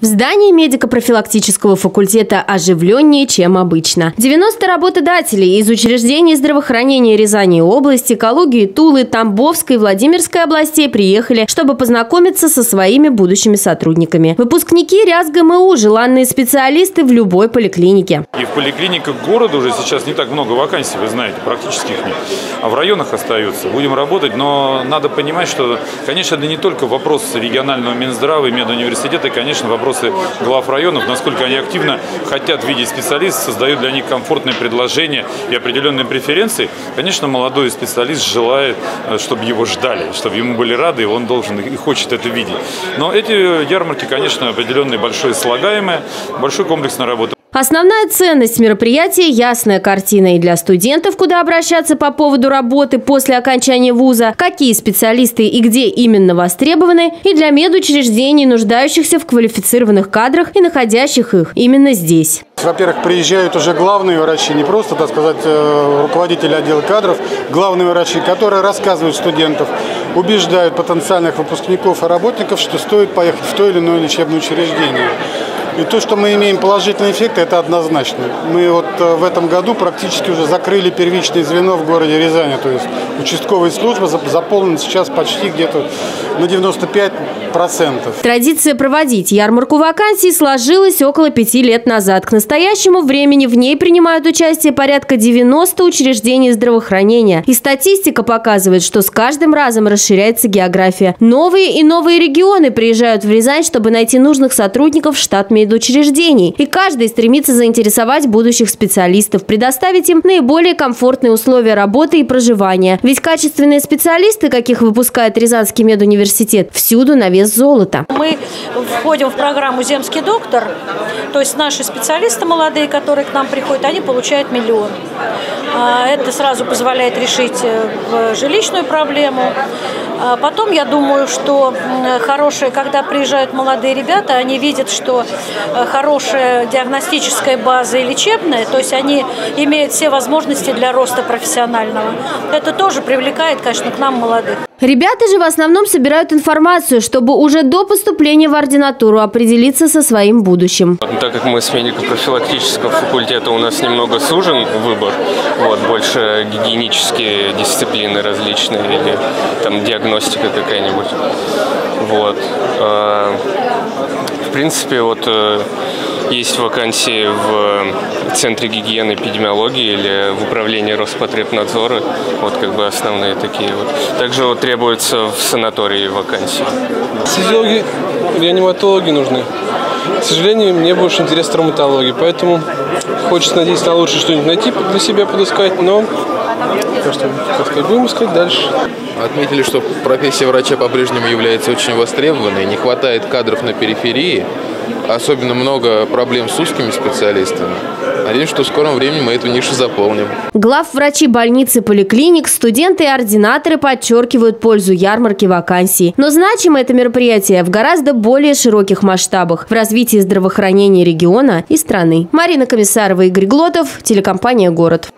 В здании медико-профилактического факультета оживленнее, чем обычно. 90 работодателей из учреждений здравоохранения Рязани области, Калуги, Тулы, Тамбовской и Владимирской областей приехали, чтобы познакомиться со своими будущими сотрудниками. Выпускники РЯС ГМУ – желанные специалисты в любой поликлинике. И в поликлиниках города уже сейчас не так много вакансий, вы знаете, практически их нет. А в районах остаются. Будем работать, но надо понимать, что, конечно, это не только вопрос регионального Минздрава и медуниверситета, и, конечно, вопрос вопросы глав районов, насколько они активно хотят видеть специалистов, создают для них комфортные предложения и определенные преференции. Конечно, молодой специалист желает, э, чтобы его ждали, чтобы ему были рады, и он должен и хочет это видеть. Но эти ярмарки, конечно, определенные большое слагаемые, большой комплексной работы. Основная ценность мероприятия – ясная картина и для студентов, куда обращаться по поводу работы после окончания вуза, какие специалисты и где именно востребованы, и для медучреждений, нуждающихся в квалифицированных кадрах и находящих их именно здесь. Во-первых, приезжают уже главные врачи, не просто, так сказать, э, руководители отдела кадров, главные врачи, которые рассказывают студентов, убеждают потенциальных выпускников и работников, что стоит поехать в то или иное лечебное учреждение. И то, что мы имеем положительный эффект, это однозначно. Мы вот э, в этом году практически уже закрыли первичное звено в городе Рязани. То есть участковая служба заполнена сейчас почти где-то на 95 процентов. Традиция проводить ярмарку вакансий сложилась около пяти лет назад. К настоящему времени в ней принимают участие порядка 90 учреждений здравоохранения. И статистика показывает, что с каждым разом расширяется география. Новые и новые регионы приезжают в Рязань, чтобы найти нужных сотрудников в штат медучреждений. И каждый стремится заинтересовать будущих специалистов, предоставить им наиболее комфортные условия работы и проживания. Ведь качественные специалисты, каких выпускает Рязанский медуниверситет, всюду на вес золота. Мы входим в программу «Земский доктор», то есть наши специалисты молодые, которые к нам приходят, они получают миллион. А, это сразу позволяет решить э, жилищную проблему. А потом, я думаю, что хорошие, когда приезжают молодые ребята, они видят, что э, хорошая диагностическая база и лечебная, то есть они имеют все возможности для роста профессионального. Это тоже привлекает, конечно, к нам молодых. Ребята же в основном собирают информацию, чтобы уже до поступления в ординатуру определиться со своим будущим. Так как мы с медико-профилактического факультета, у нас немного сужен выбор, вот, больше гигиенические дисциплины различные или там диагностика какая-нибудь. Вот. А, в принципе, вот э, есть вакансии в Центре гигиены и эпидемиологии или в Управлении Роспотребнадзора. Вот как бы основные такие вот. Также вот требуется в санатории вакансии. Физиологи, реаниматологи нужны. К сожалению, мне больше интерес травматологии, поэтому хочется надеяться на лучшее что-нибудь найти для себя подыскать, но так что, как сказать, будем искать дальше. Отметили, что профессия врача по-прежнему является очень востребованной, не хватает кадров на периферии, особенно много проблем с узкими специалистами. Надеюсь, что в скором времени мы эту нишу заполним. Глав врачи больницы поликлиник, студенты и ординаторы подчеркивают пользу ярмарки вакансий. Но значимо это мероприятие в гораздо более широких масштабах в развитии здравоохранения региона и страны. Марина Комиссарова, Игорь Глотов, телекомпания «Город».